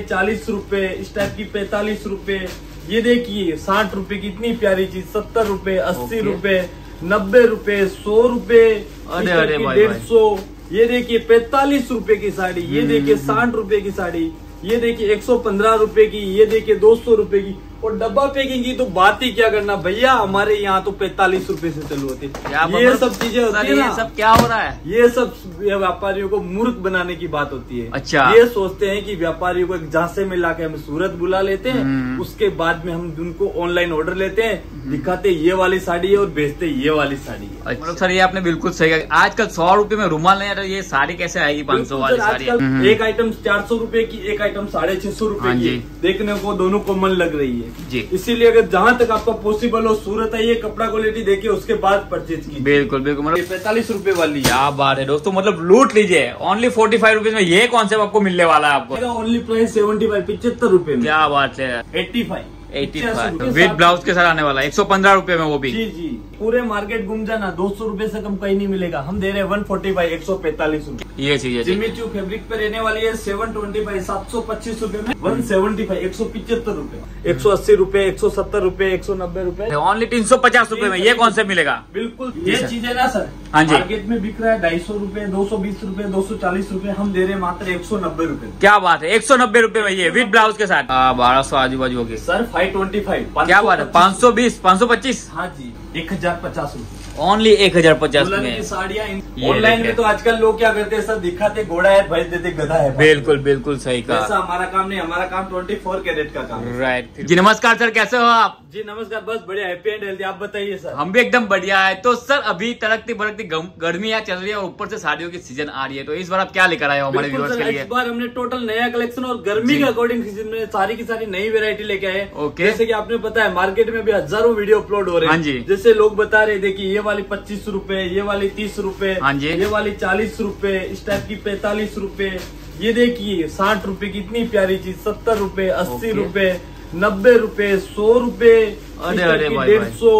चालीस रूपए इस टाइप की पैतालीस रूपए ये देखिए साठ रूपए की इतनी प्यारी चीज़ सत्तर रूपए अस्सी। रूपए नब्बे रूपए सौ रूपए डेढ़ सौ। ये देखिए पैतालीस रूपए की साड़ी ये देखिए हम्म, साठ रूपए की साड़ी ये देखिए एक सौ पंद्रह रूपए की ये देखिए दो सौ रूपए की। और डब्बा पैकिंग की तो बात ही क्या करना? भैया हमारे यहाँ तो पैतालीस रूपए से चालू होती है। ये सब चीज़ें होती है ये ना। सब क्या हो रहा है? ये सब व्यापारियों को मूर्ख बनाने की बात होती है। अच्छा। ये सोचते हैं कि व्यापारियों को एक झांसे में लाके हम सूरत बुला लेते हैं। हम्म। उसके बाद में हम उनको ऑनलाइन ऑर्डर लेते हैं। दिखाते ये वाली साड़ी है और बेचते ये वाली साड़ी है। अच्छा। मतलब सर ये आपने बिल्कुल सही कहा। आजकल सौ रुपये में रूमाल नहीं आ रहा ये साड़ी कैसे आएगी पाँच सौ वाली साड़ी? हम्म, एक आइटम चार सौ रुपये की एक आइटम साढ़े छह सौ रुपये हाँ की देखने को दोनों को मन लग रही है। जी। इसीलिए अगर जहाँ तक आपका पॉसिबल हो सूरत आइए कपड़ा क्वालिटी देखिए उसके बाद परचेज की बिल्कुल बिल्कुल मतलब पैंतालीस रूपए वाली। है क्या बात है दोस्तों मतलब लूट लीजिए। ओनली फोर्टी फाइव रुपीज़ में ये कॉन्सेप्ट आपको मिलने वाला है आपको। ओनली प्राइस सेवेंटी फाइव पिछहत्तर रूपए में। क्या बात है। Eighty five eighty five with blouse के साथ आने वाला है। एक सौ पंद्रह रूपए में वो भी। जी जी। पूरे मार्केट घूम जाना दो सौ रुपये से कम कहीं नहीं मिलेगा। हम दे रहे हैं वन फोर्टी फाइव एक सौ पैंतालीस रूपए। ये चीज़ है जिमी फैब्रिक पे रहने वाली है सेवन ट्वेंटी फाइव सात सौ पच्चीस रूपए में वन सेवेंटी फाइव एक सौ पिछहत्तर रूपए। एक सौ अस्सी रूपए एक सौ सत्तर रूपए एक सौ नब्बे रूपए। ओनली तीन सौ पचास रूपए में ये कॉन्सेप्ट मिलेगा? बिल्कुल ये। चीज़ है ना सर हाँ जी। मार्केट में बिक रहा है ढाई सौ रुपये दो सौ बीस रुपये दो सौ चालीस रूपए हम दे रहे हैं मात्र एक सौ नब्बे रूपए। क्या बात है एक सौ नब्बे रूपए में ये विद ब्लाउज के साथ। बारह सौ आजू बाजू होगी। सर फाइव ट्वेंटी फाइव क्या बात है पाँच सौ बीस पाँच सौ पच्चीस? हाँ जी। एक हज़ार पचास रुपये। ओनली एक हज़ार पचास में। साड़ियाँ ऑनलाइन में तो आजकल लोग क्या करते हैं सर दिखाते घोड़ा है भेज देते गधा है। बिल्कुल बिल्कुल सही ऐसा कहा हमारा काम नहीं हमारा काम ट्वेंटी फोर कैरेट का काम राइट जी नमस्कार सर कैसे हो आप? जी नमस्कार बस बढ़िया हैप्पी एंड हेल्दी आप बताइए सर। हम भी एकदम बढ़िया है। तो सर अभी तड़कती भड़कती गम- गर्मियाँ चल रही है और ऊपर से साड़ियों की सीज़न आ रही है। तो इस बार आप क्या लेकर आए हो हमारे व्यूअर्स के लिए? इस बार हमने टोटल नया कलेक्शन और गर्मी के अकॉर्डिंग सीज़न में सारी की सारी नई वेरायटी लेके आए। ओके। जैसे की आपने पता है मार्केट में भी हज़ारों वीडियो अपलोड हो रहे हैं। हाँ जी। जैसे लोग बता रहे देखिए ये वाली पच्चीस रूपए ये वाली तीस रूपए हाँ ये वाली चालीस रूपए इस टाइप की पैतालीस रूपए। ये देखिए साठ रूपए की इतनी प्यारी चीज़ सत्तर रूपए अस्सी रूपए नब्बे रूपए सौ रूपए डेढ़ सौ।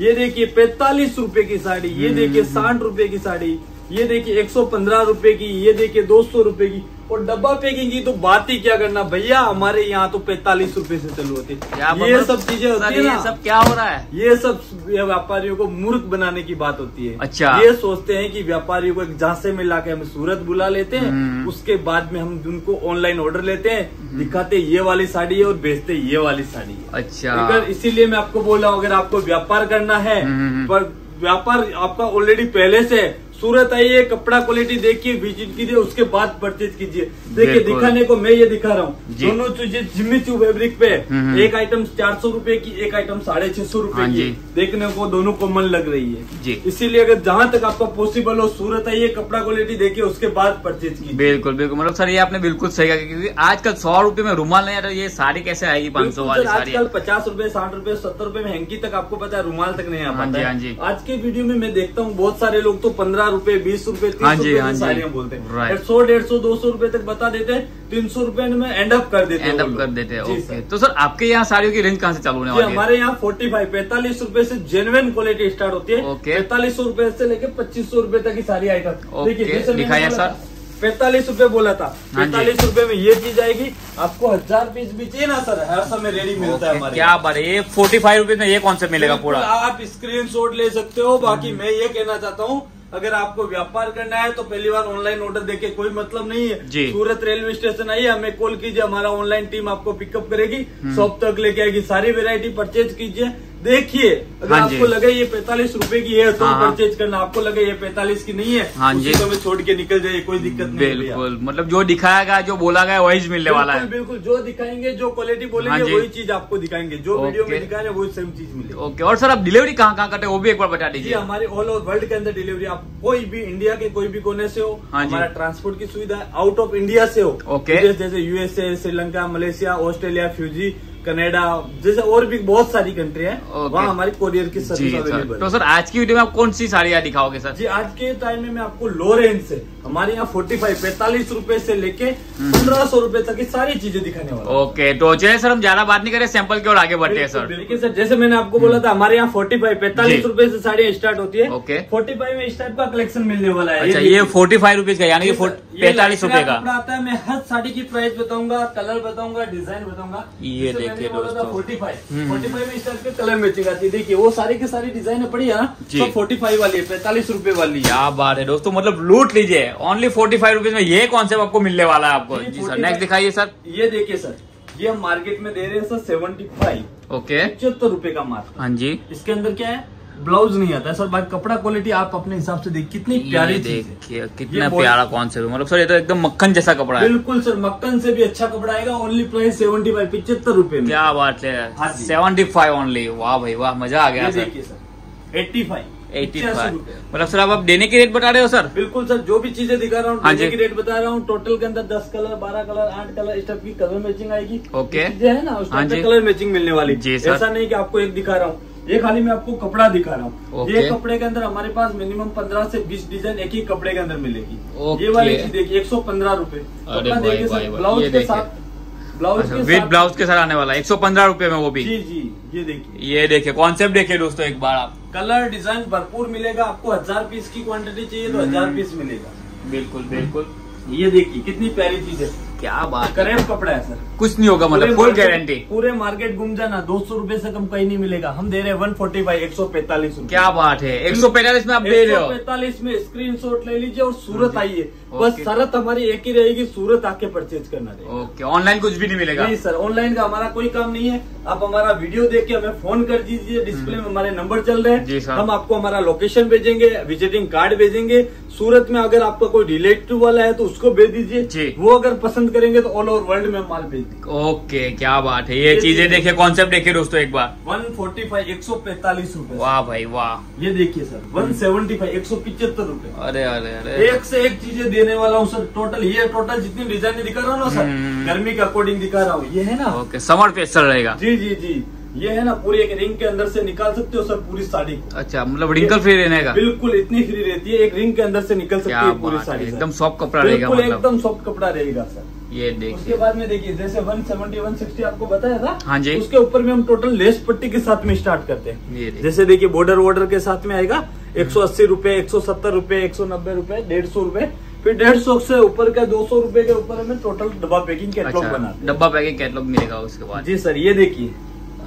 ये देखिए पैतालीस रूपए की साड़ी ये हम्म, देखिए हम्म, साठ रूपए की साड़ी। ये देखिए एक सौ पंद्रह रूपए की ये देखिए दो सौ की। और डब्बा पैकिंग की तो बात ही क्या करना? भैया हमारे यहाँ तो पैतालीस रूपए से चालू होती है। ये सब चीज़ें होती है ये सब क्या हो रहा है? ये सब व्यापारियों को मूर्ख बनाने की बात होती है। अच्छा। ये सोचते हैं कि व्यापारियों को एक झांसे में लाके हम सूरत बुला लेते हैं। हम्म। उसके बाद में हम उनको ऑनलाइन ऑर्डर लेते हैं। दिखाते ये वाली साड़ी है और बेचते ये वाली साड़ी है। अच्छा। अगर इसीलिए मैं आपको बोल रहा हूँ अगर आपको व्यापार करना है हम्म। पर व्यापार आपका ऑलरेडी पहले से सूरत आइए कपड़ा क्वालिटी देखिए विज़िट कीजिए उसके बाद परचेज कीजिए। देखिए दिखाने को मैं ये दिखा रहा हूँ। दोनों चीज़ें जिम्मी चू फैब्रिक पे हम्म। एक आइटम चार सौ रुपये की एक आइटम साढ़े छह सौ रुपये हाँ की देखने को दोनों को मन लग रही है। इसीलिए अगर जहाँ तक आपका पॉसिबल हो सूरत आइए कपड़ा क्वालिटी देखिए उसके बाद परचेज कीजिए। बिल्कुल बिल्कुल। मतलब सर ये आपने बिल्कुल सही कहा क्योंकि आजकल सौ रुपये में रूमाल नहीं आ रहा ये साड़ी कैसे आएगी पाँच सौ वाली आजकल पचास रूपए साठ रूपए सत्तर रूपए में हैंकी तक आपको पता है रूमाल तक नहीं आ हाँ पाता हाँ। आज के वीडियो में मैं देखता हूँ बहुत सारे लोग तो पंद्रह रूपए बीस रूपए हाँ जी, हाँ जी। बोलते हैं। सौ डेढ़ सौ दो सौ रूपए तक बता देते हैं तीन सौ रुपये में एंड अप कर देते हैं एंड अप कर देते हैं ओके तो सर आपके यहाँ साड़ियों की रेंज कहाँ से चालू होने वाली है? हमारे यहाँ फोर्टी फाइव पैंतालीस रूपए से जेनुअन क्वालिटी स्टार्ट होती है। पैंतालीस सौ रूपए से लेकर पच्चीस सौ रुपये तक की सारी आइटम ओके, दिखाइए सर। पैंतालीस रूपए बोला था पैतालीस रूपए में ये चीज़ आएगी आपको हज़ार पीस भी चाहिए ना सर? हर समय रेडी मिलता है हमारे क्या बात है ये फोर्टी फाइव रुपीज़ में ये कॉन्सेप्ट मिलेगा पूरा। आप स्क्रीन ले सकते हो बाकी मैं ये कहना चाहता हूँ अगर आपको व्यापार करना है तो पहली बार ऑनलाइन ऑर्डर देके कोई मतलब नहीं है जी। सूरत रेलवे स्टेशन आइए हमें कॉल कीजिए हमारा ऑनलाइन टीम आपको पिकअप करेगी हम्म। शॉप तक लेके आएगी सारी वेरायटी परचेज कीजिए देखिए अगर हाँ आपको लगे ये पैतालीस रूपए की है तो हाँ, हाँ। परचेज करना आपको लगे ये पैतालीस की नहीं है हाँ उसी जी। समय छोड़ के निकल जाइए कोई दिक्कत नहीं बिल्कुल मतलब जो दिखाया गया जो बोला गया वही मिलने वाला है बिल्कुल जो दिखाएँगे जो क्वालिटी हाँ बोलेंगे जी। वही चीज़ आपको दिखाएँगे जो वीडियो में ओके। दिखा रहे वही सेम चीज़ मिलेगी ओके और सर आप डिलीवरी कहाँ कहाँ करते हैं वो भी एक बार बता दीजिए हमारे ऑल ओवर वर्ल्ड के अंदर डिलीवरी आप कोई भी इंडिया के कोई भी कोने से हो हाँ हमारा ट्रांसपोर्ट की सुविधा है आउट ऑफ़ इंडिया से हो ओके। जैसे USA Sri Lanka Malaysia Australia Fiji Canada जैसे और भी बहुत सारी कंट्री है। वहाँ हमारी कोरियर की सर्विस सर अवेलेबल तो सर आज की वीडियो में आप कौन सी साड़ियाँ दिखाओगे सर जी आज के टाइम में मैं आपको लो रेंज से हमारे यहाँ फोर्टी फाइव पैंतालीस रूपए से लेके पंद्रह सौ रुपये तक की सारी चीज़ें दिखाने वाला हूँ। ओके तो चलिए सर हम ज़्यादा बात नहीं करें सैंपल की ओर आगे बढ़ते हैं सर देखिए सर जैसे मैंने आपको बोला था हमारे यहाँ फोर्टी फाइव पैंतालीस जी। रुपये से साड़ी स्टार्ट होती है। ओके। फोर्टी फाइव में इस टाइप का कलेक्शन मिलने वाला है। अच्छा ये फोर्टी फाइव रुपीज़ का यानी कि पैंतालीस का। कपड़ा आता है मैं हर साड़ी की प्राइस बताऊँगा कलर बताऊँगा डिज़ाइन बताऊँगा। ये देखिए दोस्तों। Forty five. फोर्टी फाइव में इस टाइप के कलर मैचिंग आती है देखिए वो सारी की सारी डिज़ाइन है बढ़िया ना जी। फोर्टी फाइव वाली है पैंतालीस रूपए वाली है। क्या बात है दोस्तों मतलब लूट लीजिए। ओनली फोर्टी फाइव रुपीज़ में ये कॉन्सेप्ट आपको मिलने वाला है आपको। जी, जी सर नेक्स्ट दिखाइए सर। ये देखिए सर ये हम मार्केट में दे रहे हैं सर सेवेंटी फाइव ओके पचहत्तर रूपए का मार्क हाँ जी। इसके अंदर क्या है? ब्लाउज नहीं आता है सर बाकी कपड़ा क्वालिटी आप अपने हिसाब से देख कितनी प्यारी है। देखिए कितना प्यारा कॉन्सेप्ट है। मतलब सर ये तो एकदम मक्खन जैसा कपड़ा है। बिल्कुल सर मक्खन से भी अच्छा कपड़ा आएगा ओनली प्राइस सेवेंटी फाइव पिछहत्तर रूपए में। क्या बात है हाँ सेवेंटी फाइव ओनली वाह भाई वाह मज़ा आ गया सर। देखिए sir eighty five eighty five मतलब सर आप देने की रेट बता रहे हो सर? बिल्कुल सर जो भी चीज़ें दिखा रहा हूँ हाँ की रेट बता रहा हूँ। टोटल के अंदर दस कलर बारह कलर आठ कलर इस टाइप की कलर मैचिंग आएगी। ओके। है ना उस हाँ कलर मैचिंग मिलने वाली। जी। ऐसा नहीं कि आपको एक दिखा रहा हूँ। ये खाली मैं आपको कपड़ा दिखा रहा हूँ। ये कपड़े के अंदर हमारे पास मिनिमम पंद्रह से बीस डिज़ाइन एक ही कपड़े के अंदर मिलेगी। ये वाली चीज़ देखिए एक सौ पंद्रह रूपए। ब्लाउज के साथ ब्लाउज अच्छा विद ब्लाउज के साथ आने वाला एक सौ पंद्रह रूपए में वो भी। जी जी ये देखिए। ये देखिए कॉन्सेप्ट देखिए दोस्तों एक बार आप। कलर डिज़ाइन भरपूर मिलेगा आपको हज़ार पीस की क्वांटिटी चाहिए तो हम्म। हज़ार पीस मिलेगा। बिल्कुल बिल्कुल। ये देखिए कितनी प्यारी चीज़ है। क्या बात है? करेब कपड़ा है सर। कुछ नहीं होगा मतलब फुल गारंटी पूरे मार्केट घूम जाना दो सौ रुपये से कम कहीं नहीं मिलेगा। हम दे रहे हैं वन फोर्टी फाइव एक सौ पैंतालीस क्या बात है? एक सौ पैंतालीस में आप दे रहे हो। पैंतालीस में स्क्रीन शॉट ले लीजिए और सूरत आइए। बस शरत हमारी एक ही रहेगी सूरत आके परचेज करना रहेगा। ओके ऑनलाइन कुछ भी नहीं मिलेगा। नहीं सर ऑनलाइन का हमारा कोई काम नहीं है। आप हमारा वीडियो देख के हमें फ़ोन कर दीजिए। डिस्प्ले में हमारे नंबर चल रहे हैं। हम आपको हमारा लोकेशन भेजेंगे विजिटिंग कार्ड भेजेंगे। सूरत में अगर आपका कोई रिलेटिव वाला है तो उसको भेज दीजिए। वो अगर पसंद करेंगे तो ऑल ओवर वर्ल्ड में माल भेज देंगे ओके क्या बात है। ये ये चीज़ें देखिए कॉन्सेप्ट देखिए दोस्तों एक बार। वन फोर्टी फाइव एक सौ पैंतालीस रूपए वाह भाई वाह। ये देखिए सर वन सेवेंटी फाइव एक सौ पिछहत्तर रूपए। अरे अरे अरे। एक से एक चीज़ें देने वाला हूँ सर टोटल ये टोटल जितनी डिज़ाइन दिखा रहा हूँ ना सर हम्म। गर्मी के अकॉर्डिंग दिखा रहा हूँ। ये है ना? ओके समर फेस्टल रहेगा। जी जी जी। ये है ना पूरी एक रिंग के अंदर से निकाल सकते हो सर पूरी साड़ी को। अच्छा मतलब रिंकल फ्री रहने का? बिल्कुल इतनी फ्री रहती है एक रिंग के अंदर से निकल सकती है पूरी साड़ी एकदम सॉफ्ट कपड़ा रहेगा बिल्कुल मतलब। एकदम सॉफ्ट कपड़ा रहेगा सर। ये देखिए। उसके बाद में देखिए जैसे 170 160 आपको बताया था हाँ जी। उसके ऊपर में हम टोटल लेस पट्टी के साथ में स्टार्ट करते हैं। जैसे देखिए बॉर्डर वॉर्डर के साथ में आएगा एक सौ अस्सी रूपए एक सौ सत्तर रूपए एक सौ नब्बे रूपए डेढ़ सौ रूपए। फिर डेढ़ सौ से ऊपर का दो सौ रुपये के ऊपर हमें टोटल डब्बा पैकिंग कैटलॉग अच्छा बनाते डब्बा पैकिंग कैटलॉग मिलेगा उसके बाद। जी सर ये देखिए।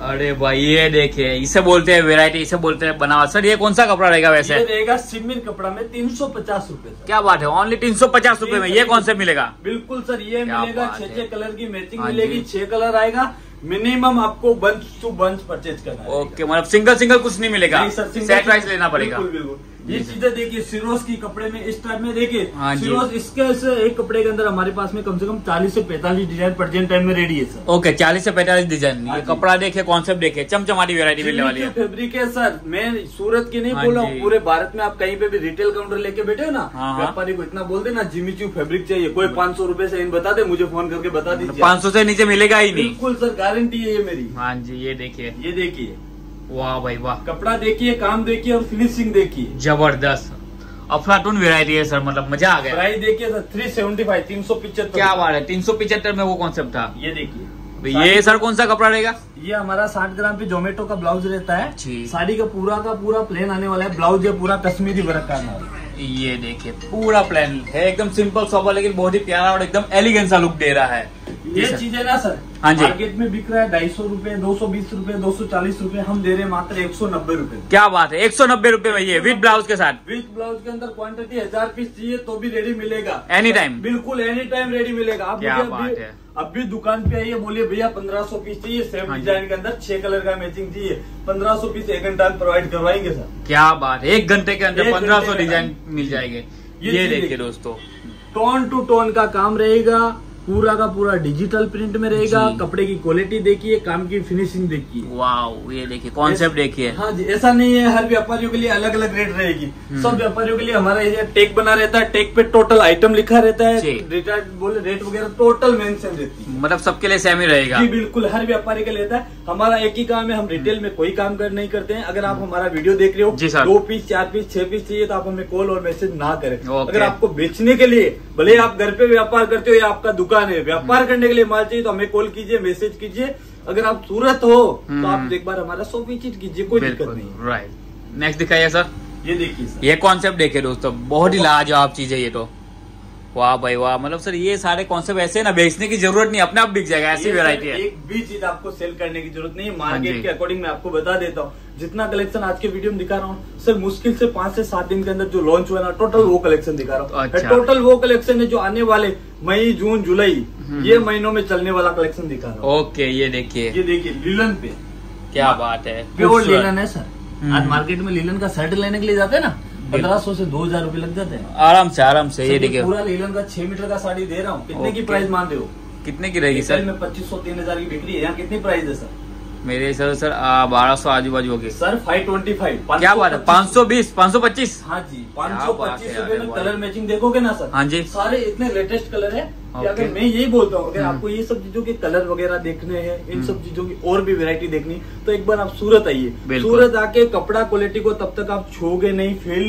अरे भाई ये देखिए इसे बोलते हैं वेरायटी इसे बोलते हैं बनावा सर ये कौन सा कपड़ा रहेगा ये वैसे रहेगा सिमिर कपड़ा में तीन सौ पचास रूपए क्या बात है ओनली तीन सौ पचास रूपए में। ये कौन से मिलेगा? बिल्कुल सर ये मिलेगा छह छह कलर की मैचिंग हाँ मिलेगी छह कलर आएगा। मिनिमम आपको बंच टू बंच परचेज करना ओके मतलब सिंगल सिंगल कुछ नहीं मिलेगा। सेट प्राइस लेना पड़ेगा। बिल्कुल बिल्कुल। ये चीज़ें देखिए सिरोस की कपड़े में इस टाइप में देखिए हाँ जी। सिरोस इसके से एक कपड़े के अंदर हमारे पास में कम से कम चालीस से पैंतालीस डिज़ाइन प्रेजेंट टाइम में रेडी है सर ओके चालीस से पैंतालीस डिज़ाइन। हाँ ये कपड़ा देखिए कॉन्सेप्ट देखिए चमचमाटी वेरायटी मिलने वाली है। फैब्रिक है सर मैं सूरत की नहीं हाँ बोल रहा हूँ पूरे भारत में आप कहीं पे भी रिटेल काउंटर लेके बैठे हो ना। व्यापारी को इतना बोल देना जिमीचू फेब्रिक चाहिए कोई पाँच सौ रुपये से इन बता दे मुझे फ़ोन करके बता दीजिए। पाँच सौ से नीचे मिलेगा ही नहीं। बिल्कुल सर गारंटी है ये मेरी। हाँ जी ये देखिए। ये देखिए। वाह भाई वाह। कपड़ा देखिए काम देखिए और फिनिशिंग देखिए। ज़बरदस्त। अफलाटून वेरायटी है सर मतलब मज़ा आ गया। प्राइस देखिए सर थ्री सेवेंटी फाइव तीन सौ पिछहत्तर क्या बात है तीन सौ पिछहत्तर में वो कॉन्सेप्ट था। ये देखिए। तो ये सर कौन सा कपड़ा रहेगा? ये हमारा साठ ग्राम पे जोमेटो का ब्लाउज रहता है। साड़ी का पूरा का पूरा प्लेन आने वाला है। ब्लाउज है पूरा कश्मीरी वर्क का ये देखिए पूरा प्लान है। एकदम सिंपल सोबर लेकिन बहुत ही प्यारा और एकदम एलिगेंट सा लुक दे रहा है। ये। चीज़ ना सर। हाँ जी। मार्केट में बिक रहा है ढाई सौ रूपए दो सौ बीस रूपए दो सौ चालीस रूपए हम दे रहे हैं मात्र एक सौ नब्बे रूपए। क्या बात है एक सौ नब्बे रूपए में ये विद ब्लाउज के साथ। विथ ब्लाउज के अंदर क्वांटिटी हज़ार पीस चाहिए तो भी रेडी मिलेगा। एनी टाइम बिल्कुल एनी टाइम रेडी मिलेगा। आप क्या बात है। अब भी दुकान पे आइए बोलिए भैया पंद्रह सौ पीस चाहिए सेम हाँ डिज़ाइन के अंदर छह कलर का मैचिंग चाहिए। पंद्रह सौ पीस एक घंटा प्रोवाइड करवाएँगे सर। क्या बात है एक घंटे के अंदर पंद्रह सौ डिज़ाइन मिल जाएँगे। ये देखिए। दोस्तों। टोन टू टोन का काम रहेगा। पूरा का पूरा डिजिटल प्रिंट में रहेगा कपड़े की क्वालिटी देखिए काम की फिनिशिंग देखिए। वाओ ये देखिए कॉन्सेप्ट देखिए। हाँ जी ऐसा नहीं है हर व्यापारियों के लिए अलग अलग रेट रहेगी। हम्म। सब व्यापारियों के लिए हमारा ये टेक बना रहता है टेक पे टोटल आइटम लिखा रहता है। बोले रेट वगैरह टोटल मेंशन रहती है। मतलब सबके लिए सेम ही रहेगा। जी बिल्कुल हर व्यापारी के लेता है। हमारा एक ही काम है हम रिटेल में कोई काम कर नहीं करते हैं। अगर आप हमारा वीडियो देख रहे हो। दो पीस चार पीस छह पीस चाहिए तो आप हमें कॉल और मैसेज ना करें। अगर आपको बेचने के लिए भले आप घर पे व्यापार करते हो या आपका दुकान है। व्यापार करने के लिए माल चाहिए तो हमें कॉल कीजिए मैसेज कीजिए। अगर आप सूरत हो तो हम्म। आप एक बार हमारा शॉप विज़िट कीजिए कोई दिक्कत नहीं। राइट नेक्स्ट दिखाइए सर ये देखिए ये कॉन्सेप्ट देखिए दोस्तों बहुत ही लाजवाब चीज़ है ये तो। वाह भाई वाह मतलब सर ये सारे कॉन्सेप्ट ऐसे ना बेचने की ज़रूरत नहीं अपने आप बिक जाएगा ऐसी वेरायटी है एक भी चीज़ आपको सेल करने की ज़रूरत नहीं है हाँ मार्केट के अकॉर्डिंग मैं आपको बता देता हूँ जितना कलेक्शन आज के वीडियो में दिखा रहा हूँ सर मुश्किल से पाँच से सात दिन के अंदर जो लॉन्च हुआ ना टोटल वो कलेक्शन दिखा रहा हूँ अच्छा। टोटल वो कलेक्शन है जो आने वाले मई जून जुलाई हम्म। ये महीनों में चलने वाला कलेक्शन दिखा रहा हूँ ओके ये देखिए ये देखिए लीलन पे क्या बात है प्योर लीलन है सर हम्म। आज मार्केट में लीलन का शर्ट लेने के लिए जाते हैं ना। पंद्रह सौ से दो हज़ार रूपए लग जाते हैं। आराम से आराम से ये देखिए। पूरा लीलन का छह मीटर का साड़ी दे रहा हूँ। कितने की प्राइस मान रहे हो? कितने की रहेगी सर? में पच्चीस सौ तीन हज़ार की बिक्री है। यहाँ कितनी प्राइस है सर? मेरे हिसाब से सर बारह सौ आजू बाजू हो गए सर फाइव ट्वेंटी फाइव क्या बात है? पाँच सौ बीस पाँच सौ पच्चीस? हाँ जी पाँच सौ पच्चीस। कलर मैचिंग देखोगे ना सर? हाँ जी। सारे इतने लेटेस्ट कलर है। कि अगर मैं यही बोलता हूँ अगर हम्म। आपको ये सब चीज़ों के कलर वगैरह देखने हैं इन हम्म। सब चीज़ों की और भी वैरायटी देखनी तो एक बार आप सूरत आइए। सूरत आके कपड़ा क्वालिटी को तब तक आप छूगे नहीं फील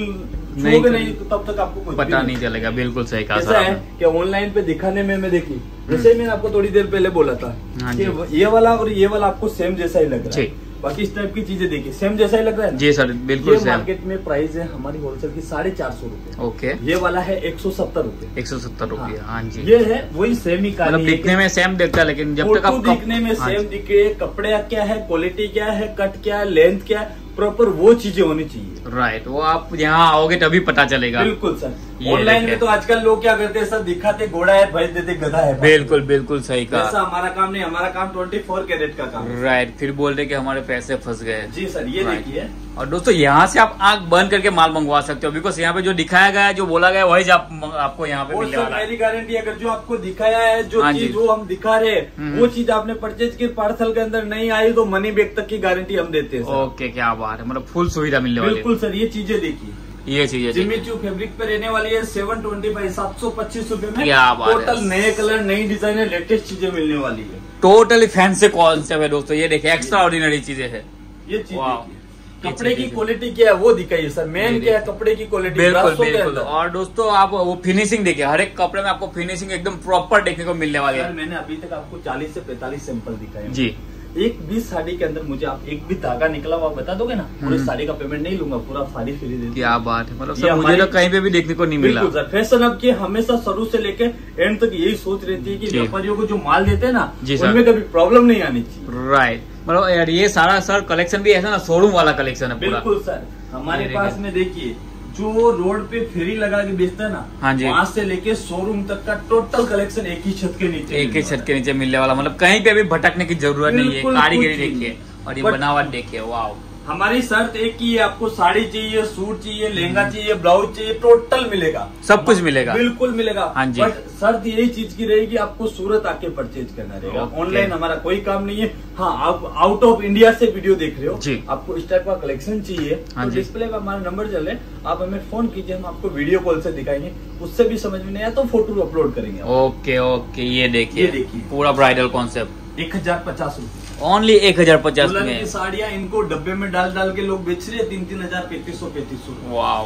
नहीं नहीं तो तब तक आपको कुछ पता नहीं चलेगा. बिल्कुल सही कहा ऐसा है। कि ऑनलाइन पे दिखाने में मैं देखी जैसे मैंने आपको थोड़ी देर पहले बोला था हाँ कि ये वाला और ये वाला आपको सेम जैसा ही लग रहा है। बाकी इस टाइप की चीज़ें देखिए सेम जैसा ही लग रहा है जी सर बिल्कुल ये मार्केट में प्राइस है हमारी होलसेल की साढ़े चार सौ रूपए। ओके। ये वाला है एक सौ सत्तर रूपए। एक सौ सत्तर रुपये हाँ। जी। ये है वही सेम ही मतलब है दिखने में सेम दिखता है लेकिन जब तक आप दिखने में हाँ सेम दिखे कपड़े क्या है क्वालिटी क्या है कट क्या है लेंथ क्या है प्रॉपर वो चीज़ें होनी चाहिए। राइट right, वो आप यहाँ आओगे तभी पता चलेगा। बिल्कुल सर। ऑनलाइन में तो आजकल लोग क्या करते हैं सर दिखाते घोड़ा है भेज देते गधा है। बिल्कुल बिल्कुल सही ऐसा कहा हमारा काम नहीं हमारा काम ट्वेंटी फोर कैरेट का काम है। राइट फिर बोल रहे कि हमारे पैसे फंस गए। जी सर ये Right. देखिए। और दोस्तों यहाँ से आप आग बंद करके माल मंगवा सकते हो बिकॉज़ यहाँ पे जो दिखाया गया है जो बोला गया है वही आप, आपको यहाँ पे मिलने वाला मेरी गारंटी अगर जो आपको दिखाया है जो हाँ चीज़ वो हम दिखा रहे हैं हम्म। वो चीज़ आपने परचेज की पार्सल के अंदर नहीं आई तो मनी बैग तक की गारंटी हम देते हैं ओके क्या बात है मतलब फुल सुविधा मिलने वाली बिल्कुल सर ये चीज़ें देखिए। ये चीज़ जिमी चू फैब्रिक पे रहने वाली है सेवन ट्वेंटी फाइव सात सौ पच्चीस रूपए में। क्या बात टोटल नए कलर नई डिज़ाइन है लेटेस्ट चीज़ें मिलने वाली है। टोटली फैंसी कॉन्सेप्ट है दोस्तों ये देखिए एक्स्ट्रा ऑर्डिनरी चीज़ें है। ये चीज़ कपड़े की क्वालिटी क्या है वो दिखाइए सर। मेन क्या है कपड़े की क्वालिटी बिल्कुल बिल्कुल। और दोस्तों आप वो फिनिशिंग देखिए हर एक कपड़े में आपको फिनिशिंग एकदम प्रॉपर देखने को मिलने वाली है। मैंने अभी तक आपको 40 से 45 सैंपल दिखाए जी। एक भी साड़ी के अंदर मुझे आप एक भी धागा निकला हुआ बता दोगे ना पूरे हम्म। साड़ी का पेमेंट नहीं लूँगा पूरा साड़ी फ्री दे क्या बात है मतलब मुझे तो कहीं पे भी देखने को नहीं मिला। सर फ़ैशन अब की हमेशा शुरू से लेके एंड तक यही सोच रहती है की व्यापारियों को जो माल देते हैं ना उनमें कभी प्रॉब्लम नहीं आनी चाहिए। राइट मतलब यार ये सारा सर कलेक्शन भी ऐसा ना शोरूम वाला कलेक्शन है पूरा। बिल्कुल सर। हमारे पास में देखिए जो रोड पे फेरी लगा के बेचता है ना हाँ जी। वहाँ से लेके शोरूम तक का टोटल कलेक्शन एक ही छत के नीचे एक ही छत के नीचे मिलने वाला मतलब कहीं पे भी भटकने की ज़रूरत नहीं है कारीगरी देखिए और ये बनावट देखिए वाह। हमारी शर्त एक ही है आपको साड़ी चाहिए सूट चाहिए लहंगा चाहिए ब्लाउज चाहिए टोटल मिलेगा। सब कुछ मिलेगा। बिल्कुल मिलेगा। हाँ जी। बट शर्त यही चीज़ की रहेगी आपको सूरत आके परचेज करना रहेगा। ऑनलाइन हमारा कोई काम नहीं है। हाँ आप आउट ऑफ़ इंडिया से वीडियो देख रहे हो। जी। आपको इस टाइप का कलेक्शन चाहिए। हाँ तो। डिस्प्ले पे हमारा नंबर चल रहे हैं। आप हमें फ़ोन कीजिए हम आपको वीडियो कॉल से दिखाएँगे। उससे भी समझ में नहीं आया तो फ़ोटो अपलोड करेंगे ओके ओके ये देखिए। ये देखिए। पूरा ब्राइडल कॉन्सेप्ट एक हज़ार पचास रूपए। ओनली एक हज़ार पचास में। साड़ियाँ इनको डब्बे में डाल डाल के लोग बेच रहे हैं तीन तीन हज़ार पैंतीस सौ पैंतीस सौ। वाह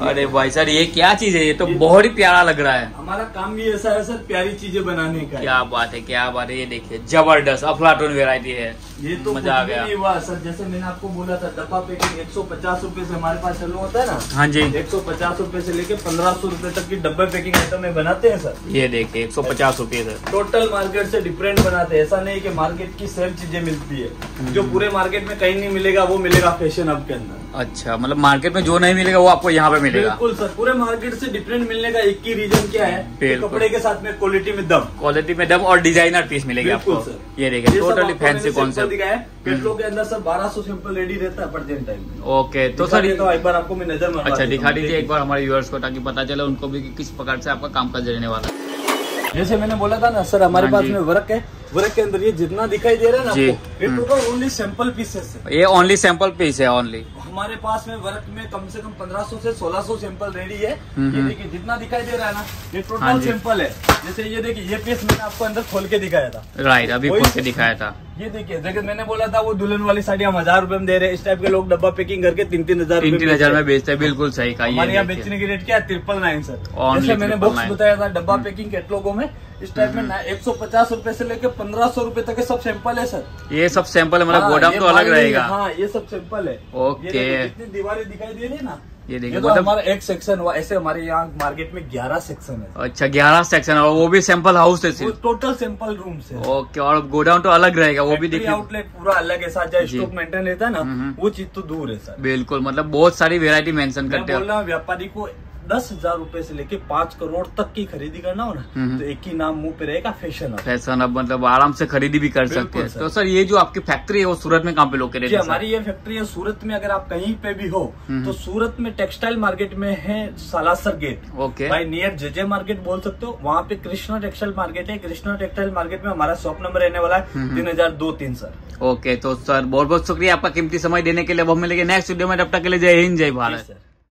अरे भाई सर ये क्या चीज़ है? ये तो ये- बहुत ही प्यारा लग रहा है। हमारा काम भी ऐसा है सर प्यारी चीज़ें बनाने का। क्या बात है क्या बात है ये देखिए ज़बरदस्त अफलाटून वेरायटी है। ये तो मज़ा आ गया। हुआ सर जैसे मैंने आपको बोला था डब्बा पैकिंग एक सौ पचास रूपए से हमारे पास चालू होता है ना? हाँ जी। एक सौ पचास रूपए से लेके पंद्रह सौ रूपए तक की डब्बा पैकिंग आइटम में बनाते हैं सर। ये देखिए एक सौ पचास रुपये सर। टोटल मार्केट से डिफरेंट बनाते हैं। ऐसा नहीं की मार्केट की सेम चीज़ें मिलती है। जो पूरे मार्केट में कहीं नहीं मिलेगा वो मिलेगा फ़ैशन हब के अंदर। अच्छा मतलब मार्केट में जो नहीं मिलेगा वो आपको यहाँ पे मिलेगा। बिल्कुल सर पूरे मार्केट से डिफरेंट मिलने का एक ही रीजन क्या है? कि कपड़े के साथ में क्वालिटी में दम। क्वालिटी में दम और डिज़ाइनर पीस मिलेगी आपको। सर। ये देखिए टोटली फैंसी कॉन्सेप्ट दिखाया है। कैटलॉग के अंदर सर 1200 सैंपल रेडी रहता है प्रेजेंट टाइम ओके तो सर एक बार आपको मैं नज़र अच्छा दिखा दीजिए एक बार हमारे व्यूअर्स को ताकि पता चले उनको भी कि किस प्रकार से आपका काम काज रहने वाला है। जैसे मैंने बोला था ना सर हमारे हाँ पास में वर्क है। वर्क के अंदर ये जितना दिखाई दे रहा है ना आपको ये टोटल ओनली सैंपल पीसेस है। ये ओनली सैंपल पीस है ओनली हमारे पास में वर्क में कम से कम 1500 से 1600 सैंपल रेडी है। हम्म, ये हम्म। देखिए जितना दिखाई दे रहा है ना ये हाँ टोटल सैंपल है। जैसे ये देखिए ये पीस मैंने आपको अंदर खोल के दिखाया था। राइट अभी खोल के दिखाया था। ये देखिए देखिए मैंने बोला था वो दुल्हन वाली साड़ी हम हज़ार रुपए में दे रहे हैं। इस टाइप के लोग डब्बा पैकिंग करके तीन तीन हज़ार तीन तीन हज़ार में बेचते हैं बिल्कुल सही कहा हमारे यहाँ बेचने की रेट क्या है? ट्रिपल नाइन सर जैसे मैंने बॉक्स बताया था डब्बा हम्म। पैकिंग कैटलॉगों में इस टाइप में एक सौ पचास रूपए से लेकर पंद्रह सौ रूपए तक सब सैंपल है सर ये सब सैंपल है मतलब हाँ, ये तो अलग रहेगा। हाँ ये सब सैंपल है। ओके। दीवारें दिखाई दे रही ना ये देखिए, तो मतलब- हमारा एक सेक्शन हुआ ऐसे हमारे यहाँ मार्केट में ग्यारह सेक्शन है। अच्छा ग्यारह सेक्शन और वो भी सैंपल हाउस है सिर्फ़? टोटल सैंपल रूम से ओके और गोडाउन तो अलग रहेगा वो भी देखिए। आउटलेट पूरा अलग है साथ जाए स्टॉक मेंटेन रहता है ना हम्म। वो चीज़ तो दूर है सर बिल्कुल मतलब बहुत सारी वेरायटी मेंशन करते हैं व्यापारी को दस हज़ार रूपए से लेके पाँच करोड़ तक की खरीदी करना हो ना। तो एक ही नाम मुँह पे रहेगा फ़ैशन हाउस फ़ैशन अब मतलब आराम से खरीदी भी कर सकते हैं। तो सर ये जो आपकी फैक्ट्री है वो सूरत में कहाँ पे लोकेटेड जी है हमारी ये फैक्ट्री है सूरत में अगर आप कहीं पे भी हो। तो सूरत में टेक्सटाइल मार्केट में है सालासर गेट। ओके। भाई नियर जेजे मार्केट बोल सकते हो वहाँ पे कृष्णा टेक्सटाइल मार्केट है। कृष्णा टेक्सटाइल मार्केट में हमारा शॉप नंबर रहने वाला है। तीन हज़ार दो तीन सर। ओके तो सर बहुत बहुत शुक्रिया आपका कीमती समय देने के लिए। अब हम मिलेंगे नेक्स्ट वीडियो में तब तक के लिए जय हिंद जय भारत। सर।